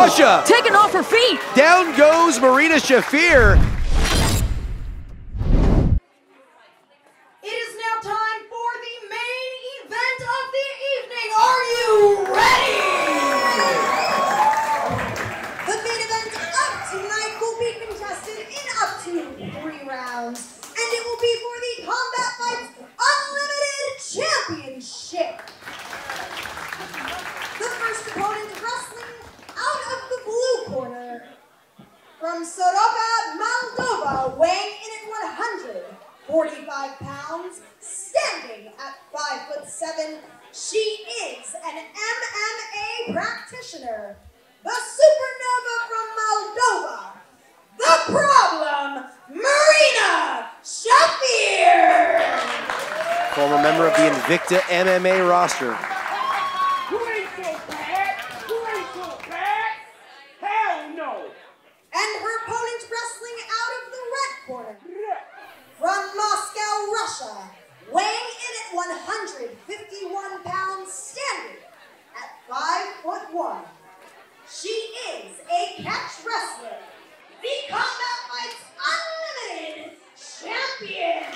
Masha. Taken off her feet. Down goes Marina Shafir. It is now time for the main event of the evening. Are you ready? The main event of tonight will be contested in up to three rounds, and it will be for the Combat Fights Unlimited Championship. The first opponent wrestling out of the blue corner from Soroca, Moldova, weighing in at 145 pounds, standing at 5 foot 7. She is an MMA practitioner, the supernova from Moldova, the problem, Marina Shafir. Former member of the Invicta MMA roster. Who ain't so bad? Who ain't so bad? Hell no! And her opponent wrestling out of the red corner. From Moscow, Russia, weighing in at 151 pounds, standing at 5 foot 1. She is a catch wrestler, the Combat Fights Unlimited champion,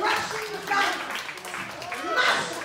Russian Dynamite, Masha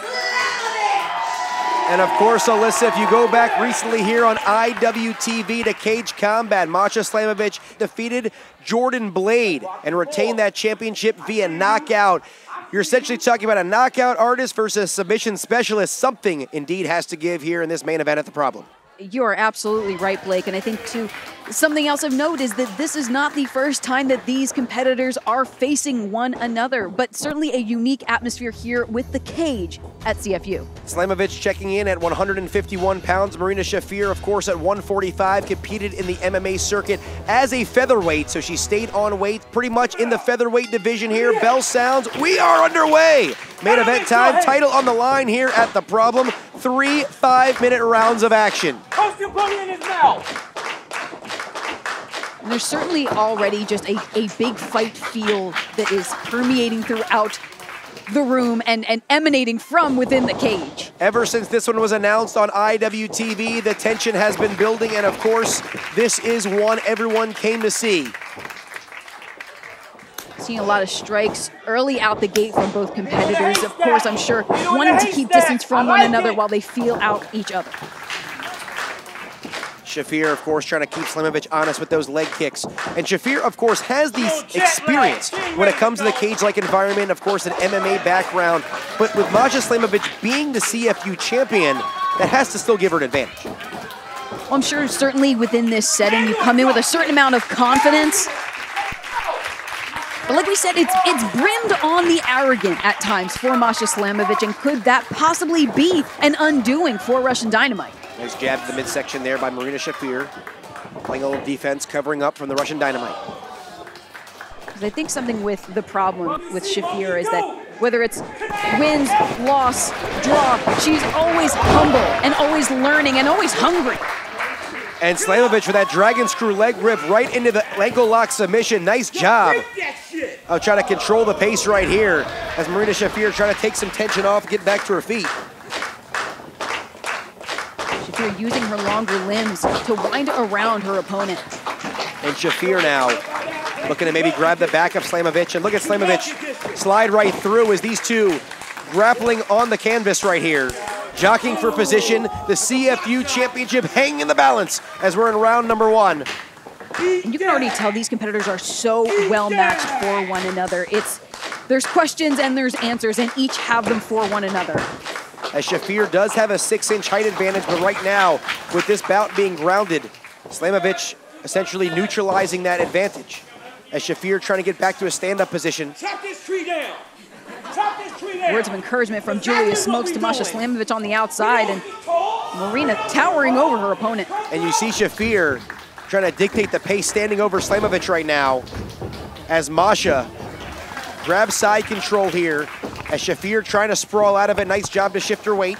Slamovich. And of course, Alyssa, if you go back recently here on IWTV to Cage Combat, Masha Slamovich defeated Jordan Blade and retained that championship via knockout. You're essentially talking about a knockout artist versus submission specialist. Something indeed has to give here in this main event at the problem. You are absolutely right, Blake. And I think, too, something else of note is that this is not the first time that these competitors are facing one another, but certainly a unique atmosphere here with the cage at CFU. Slamovich checking in at 151 pounds. Marina Shafir, of course, at 145, competed in the MMA circuit as a featherweight, so she stayed on weight pretty much in the featherweight division here. Bell sounds, we are underway. Main event time, title on the line here at The Problem. Three five-minute rounds of action. Post your in his mouth! And there's certainly already just a, a big fight feel that is permeating throughout the room and, and emanating from within the cage. Ever since this one was announced on IWTV, the tension has been building, and of course, this is one everyone came to see. Seeing a lot of strikes early out the gate from both competitors. Of course, I'm sure wanting to keep distance from one another while they feel out each other. Shafir, of course, trying to keep Slamovich honest with those leg kicks. And Shafir, of course, has the experience when it comes to the cage-like environment, of course, an MMA background. But with Masha Slamovich being the CFU champion, that has to still give her an advantage. Well, I'm sure certainly within this setting, you come in with a certain amount of confidence. But like we said, it's it's brimmed on the arrogant at times for Masha Slamovich, and could that possibly be an undoing for Russian Dynamite? Nice jab to the midsection there by Marina Shafir. Playing a little defense, covering up from the Russian Dynamite. Because I think something with the problem with Shafir is that whether it's wins, loss, draw, she's always humble and always learning and always hungry. And Slamovich with that dragon screw leg rip right into the ankle lock submission. Nice job of trying to control the pace right here as Marina Shafir trying to take some tension off, get back to her feet. Shafir using her longer limbs to wind around her opponent. And Shafir now looking to maybe grab the back of Slamovich. And look at Slamovich slide right through as these two grappling on the canvas right here. Jockeying for position, the CFU championship hanging in the balance as we're in round number one. And you can already tell these competitors are so well matched for one another. It's there's questions and there's answers, and each have them for one another. As Shafir does have a six-inch height advantage, but right now, with this bout being grounded, Slamovich essentially neutralizing that advantage. As Shafir trying to get back to a stand-up position. Chop this tree down! Chop this tree down! Words of encouragement from Julia Smokes to Masha Slamovich on the outside, and Marina towering over her opponent. And you see Shafir trying to dictate the pace, standing over Slamovich right now. As Masha grabs side control here. As Shafir trying to sprawl out of it. Nice job to shift her weight.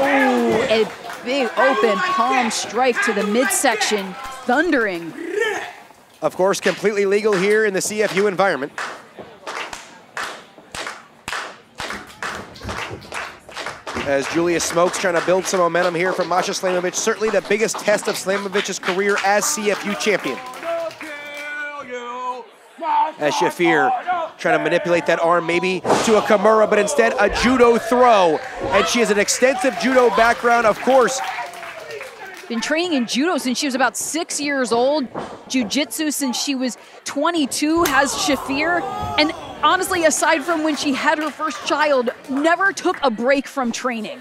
Ooh, a big open palm strike to the midsection, thundering. Of course, completely legal here in the CFU environment. As Julia Smokes trying to build some momentum here from Masha Slamovich. Certainly the biggest test of Slamovich's career as CFU champion. As Shafir trying to manipulate that arm maybe to a Kimura, but instead a judo throw. And she has an extensive judo background, of course. Been training in judo since she was about six years old. Jiu-jitsu since she was 22 has Shafir. And honestly, aside from when she had her first child, never took a break from training.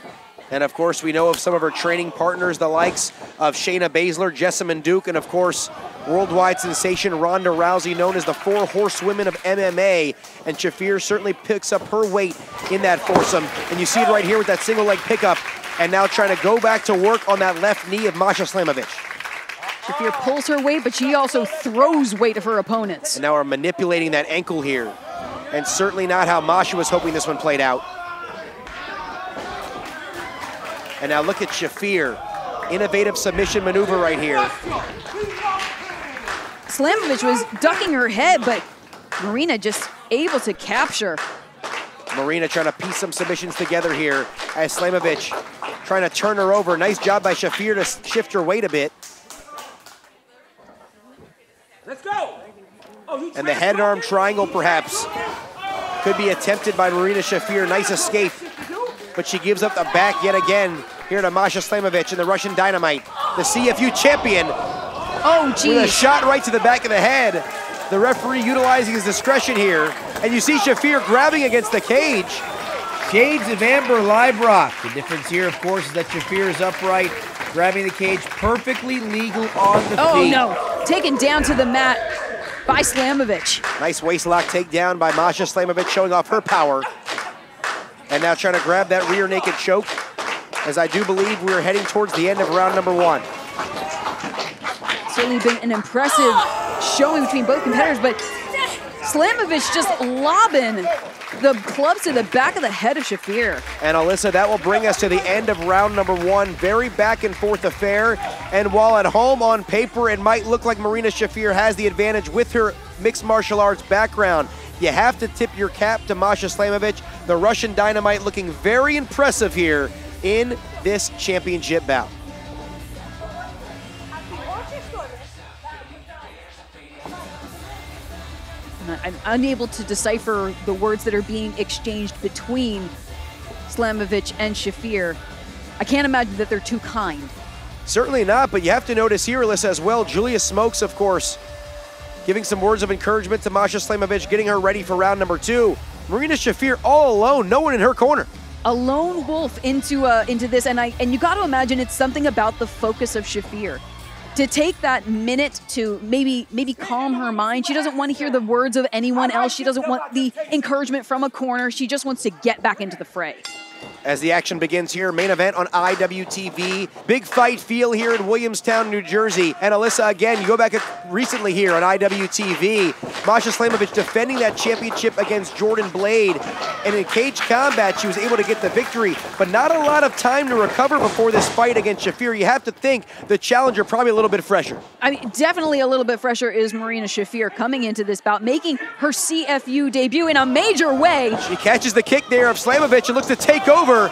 And of course, we know of some of her training partners, the likes of Shayna Baszler, Jessamyn Duke, and of course, worldwide sensation Ronda Rousey, known as the four horsewomen of MMA. And Shafir certainly picks up her weight in that foursome. And you see it right here with that single leg pickup. And now trying to go back to work on that left knee of Masha Slamovich. Shafir pulls her weight, but she also throws weight of her opponents. And now are manipulating that ankle here. And certainly not how Masha was hoping this one played out. And now look at Shafir. Innovative submission maneuver right here. Slamovich was ducking her head, but Marina just able to capture. Marina trying to piece some submissions together here as Slamovich trying to turn her over. Nice job by Shafir to shift her weight a bit. Let's go. Oh, and the head and arm triangle perhaps could be attempted by Marina Shafir. Nice escape but she gives up the back yet again here to Masha Slamovich and the Russian Dynamite, the CFU champion. Oh, geez. With a shot right to the back of the head. The referee utilizing his discretion here. And you see Shafir grabbing against the cage. Shades of Amber Leibrock. The difference here, of course, is that Shafir is upright, grabbing the cage, perfectly legal on the oh, feet. Oh, no. Taken down to the mat by Slamovich. Nice waistlock takedown by Masha Slamovich, showing off her power. And now trying to grab that rear naked choke, as I do believe we're heading towards the end of round number one. Certainly been an impressive showing between both competitors, but Slamovich just lobbing the clubs to the back of the head of Shafir. And Alyssa, that will bring us to the end of round number one. Very back and forth affair. And while at home on paper, it might look like Marina Shafir has the advantage with her mixed martial arts background. You have to tip your cap to Masha Slamovich. The Russian Dynamite looking very impressive here in this championship bout. I'm unable to decipher the words that are being exchanged between Slamovich and Shafir. I can't imagine that they're too kind. Certainly not, but you have to notice here, Alyssa, as well, Julia Smokes, of course, giving some words of encouragement to Masha Slamovich, getting her ready for round number two. Marina Shafir all alone, no one in her corner. A lone wolf into uh, into this, and I and you got to imagine it's something about the focus of Shafir. To take that minute to maybe maybe calm her mind. She doesn't want to hear the words of anyone else. She doesn't want the encouragement from a corner. She just wants to get back into the fray as the action begins here. Main event on IWTV. Big fight feel here in Williamstown, New Jersey. And Alyssa, again, you go back recently here on IWTV. Masha Slamovich defending that championship against Jordan Blade. And in cage combat, she was able to get the victory, but not a lot of time to recover before this fight against Shafir. You have to think the challenger probably a little bit fresher. I mean, definitely a little bit fresher is Marina Shafir coming into this bout, making her CFU debut in a major way. She catches the kick there of Slamovich and looks to take over over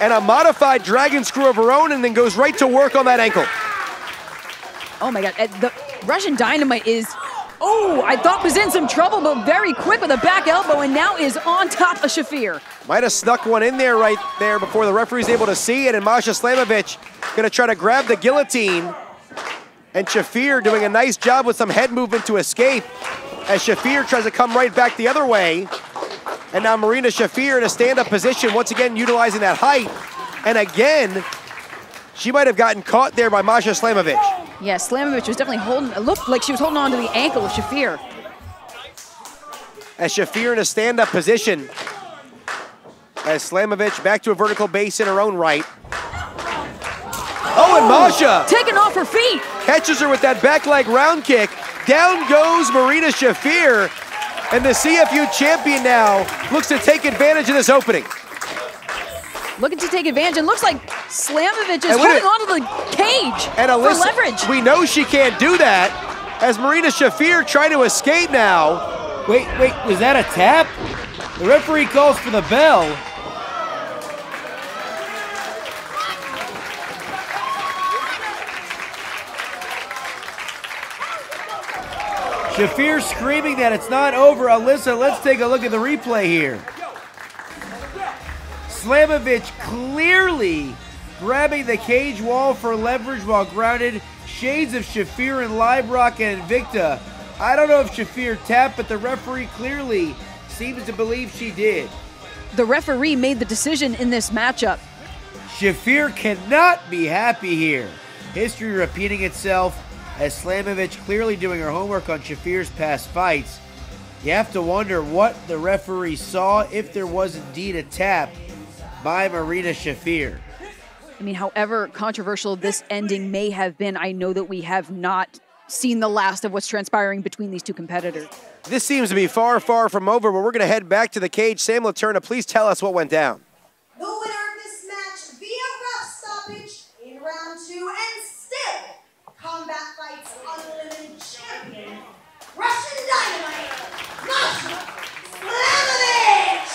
and a modified dragon screw of her own and then goes right to work on that ankle. Oh my God, the Russian Dynamite is, oh, I thought was in some trouble, but very quick with a back elbow and now is on top of Shafir. Might have snuck one in there right there before the referee's able to see it and Masha Slamovich gonna try to grab the guillotine and Shafir doing a nice job with some head movement to escape as Shafir tries to come right back the other way. And now Marina Shafir in a stand-up position, once again utilizing that height. And again, she might have gotten caught there by Masha Slamovich. Yeah, Slamovich was definitely holding, it looked like she was holding on to the ankle of Shafir. As Shafir in a stand-up position. As Slamovich back to a vertical base in her own right. Oh, and oh, Masha! Taking off her feet! Catches her with that back leg round kick. Down goes Marina Shafir. And the CFU champion now looks to take advantage of this opening. Looking to take advantage, and looks like Slamovich is holding onto the cage and Alyssa, for leverage. We know she can't do that as Marina Shafir trying to escape now. Wait, wait, was that a tap? The referee calls for the bell. Shafir screaming that it's not over. Alyssa, let's take a look at the replay here. Slamovich clearly grabbing the cage wall for leverage while grounded. Shades of Shafir and Leibrock and Invicta. I don't know if Shafir tapped, but the referee clearly seems to believe she did. The referee made the decision in this matchup. Shafir cannot be happy here. History repeating itself as Slamovich clearly doing her homework on Shafir's past fights. You have to wonder what the referee saw if there was indeed a tap by Marina Shafir. I mean, however controversial this ending may have been, I know that we have not seen the last of what's transpiring between these two competitors. This seems to be far, far from over, but we're going to head back to the cage. Sam Laterna, please tell us what went down. The winner of this match via rough stoppage in round two and still Combat Fights Unlimited champion, Russian Dynamite, Masha Slamovich!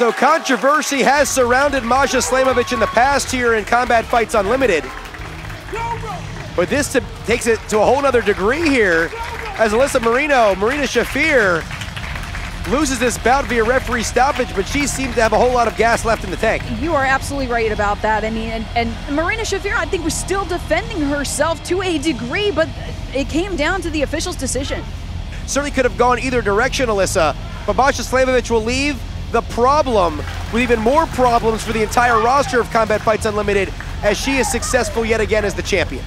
So controversy has surrounded Masha Slamovich in the past here in Combat Fights Unlimited. But this to, takes it to a whole nother degree here as Alyssa Marino, Marina Shafir, loses this bout via referee stoppage, but she seems to have a whole lot of gas left in the tank. You are absolutely right about that. I mean, and, and Marina Shafir, I think, was still defending herself to a degree, but it came down to the official's decision. Certainly could have gone either direction, Alyssa, but Masha Slamovich will leave the problem with even more problems for the entire roster of Combat Fights Unlimited as she is successful yet again as the champion.